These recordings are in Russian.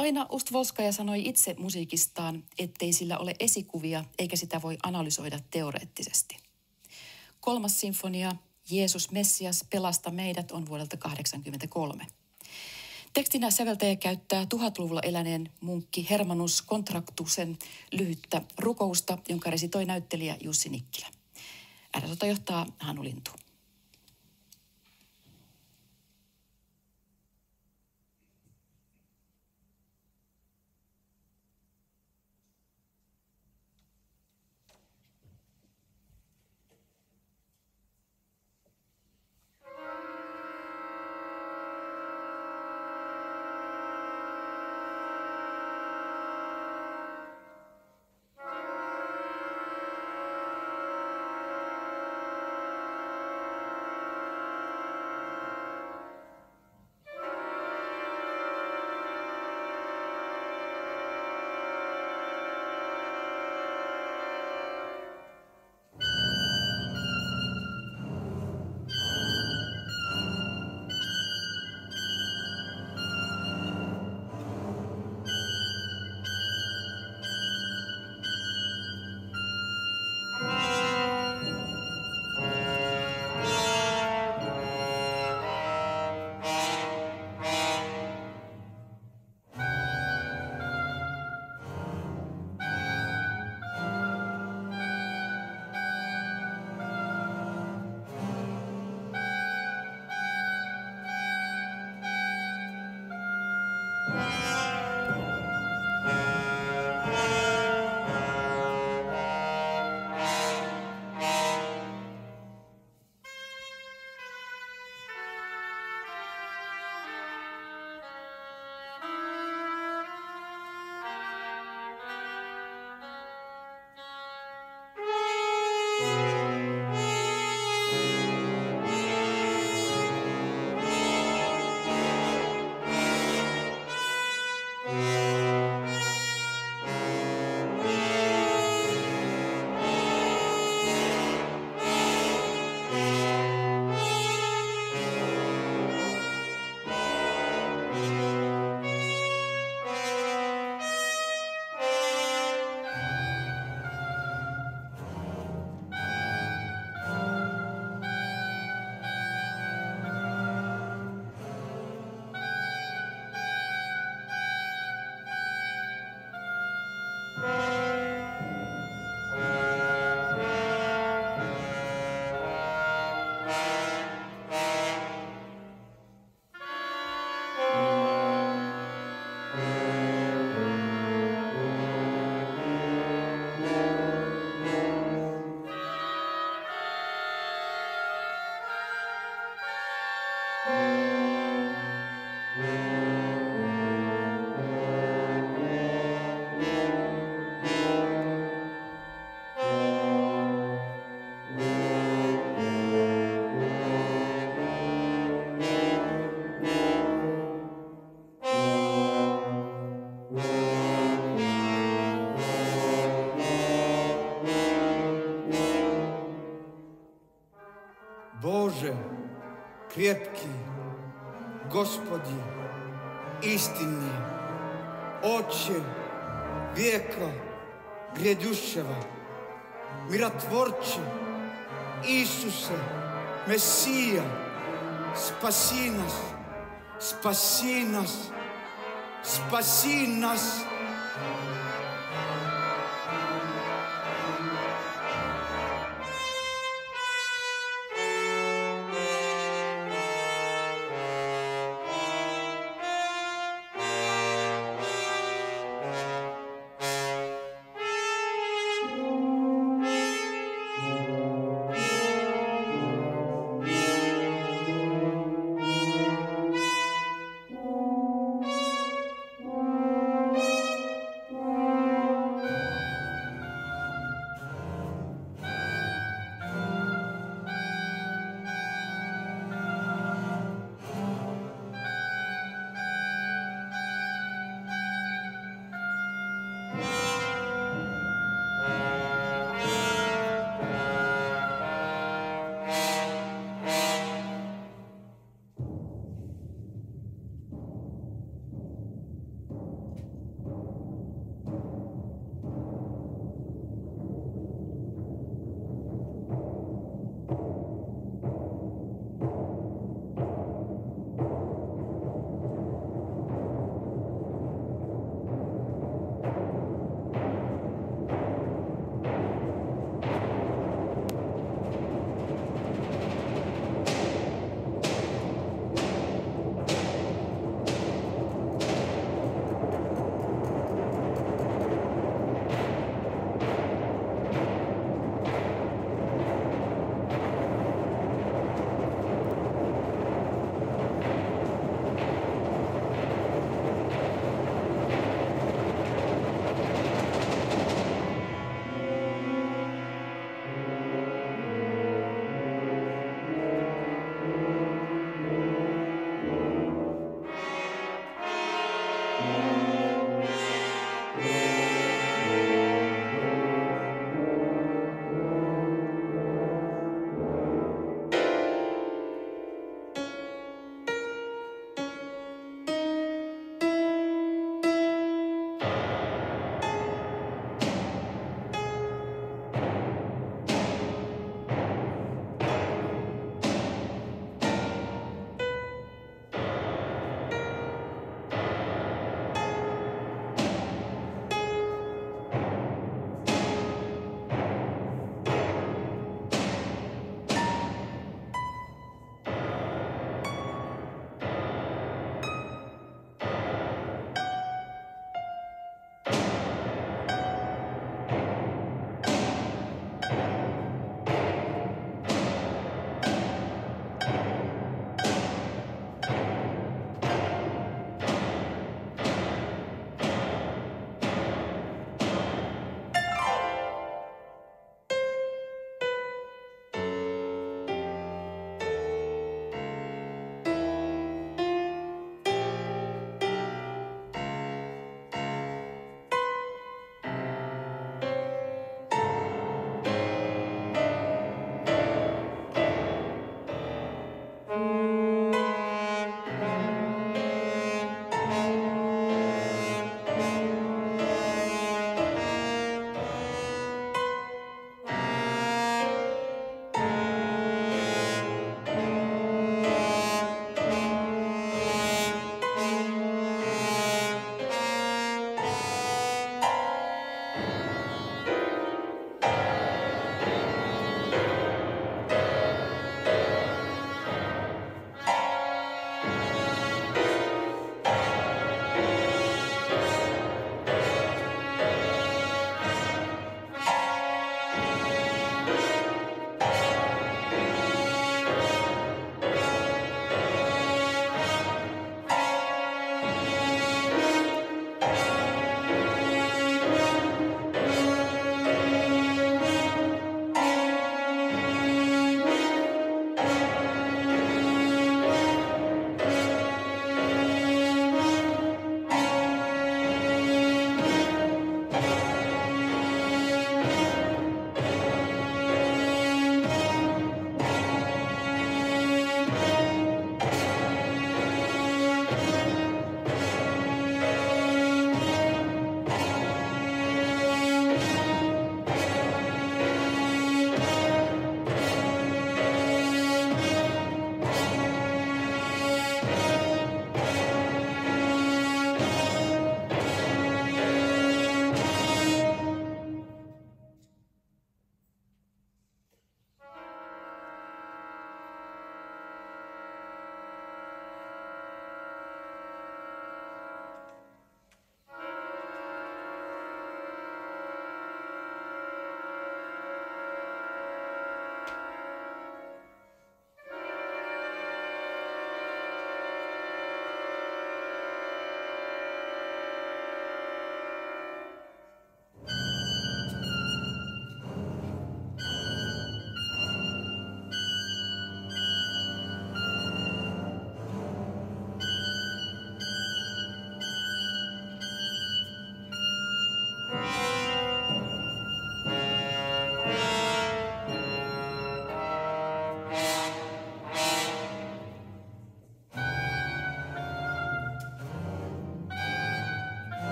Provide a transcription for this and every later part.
Taina Ustvolskaja sanoi itse musiikistaan, ettei sillä ole esikuvia eikä sitä voi analysoida teoreettisesti. Kolmas sinfonia, Jeesus Messias, pelasta meidät, on vuodelta 1983. Tekstinä säveltäjä käyttää tuhatluvulla eläneen munkki Hermanus Kontraktusen lyhyttä rukousta, jonka resitoi näyttelijä Jussi Nikkilä. Äänesota johtaa Hannu Lintu. Боже, крепкий, Господи, истинный, Отче века грядущего, миротворче, Иисусе, Мессия, спаси нас, спаси нас, спаси нас.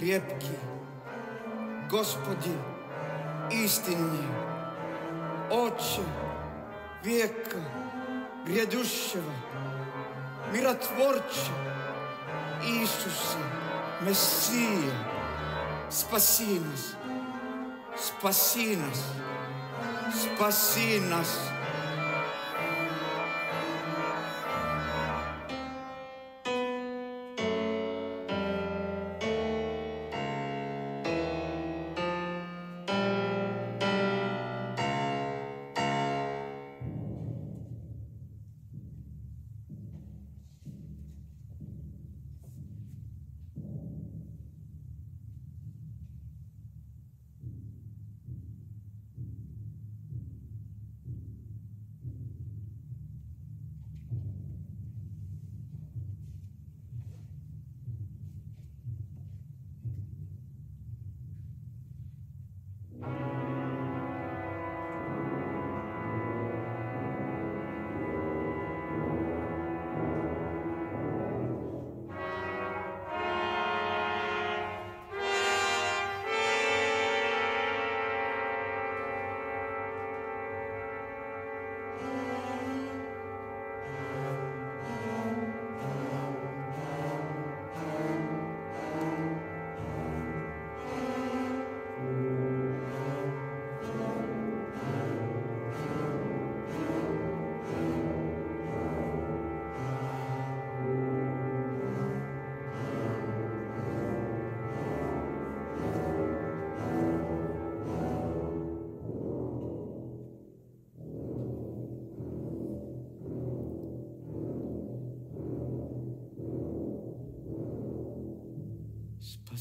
Крепкий, Господи, истинный, Отче, века грядущего, миротворче, Иисусе, Мессия, спаси нас, спаси нас, спаси нас. Спаси нас.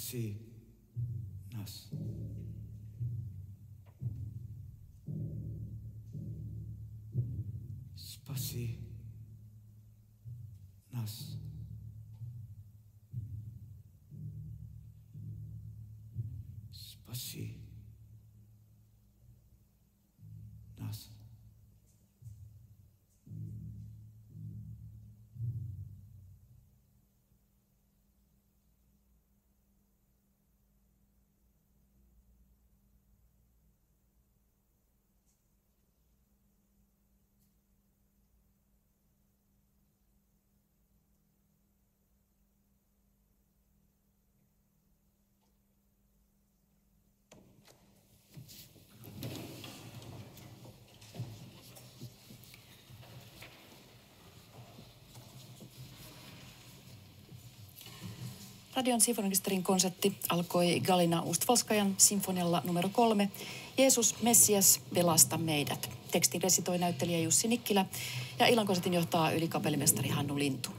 Спаси нас. Спаси нас. Radion sinfoniorkesterin konsertti alkoi Galina Ustvalskajan sinfonialla numero kolme. Jeesus, Messias, pelasta meidät. Tekstin resitoi näyttelijä Jussi Nikkilä ja illan konsertin johtaa ylikapellimestari Hannu Lintu.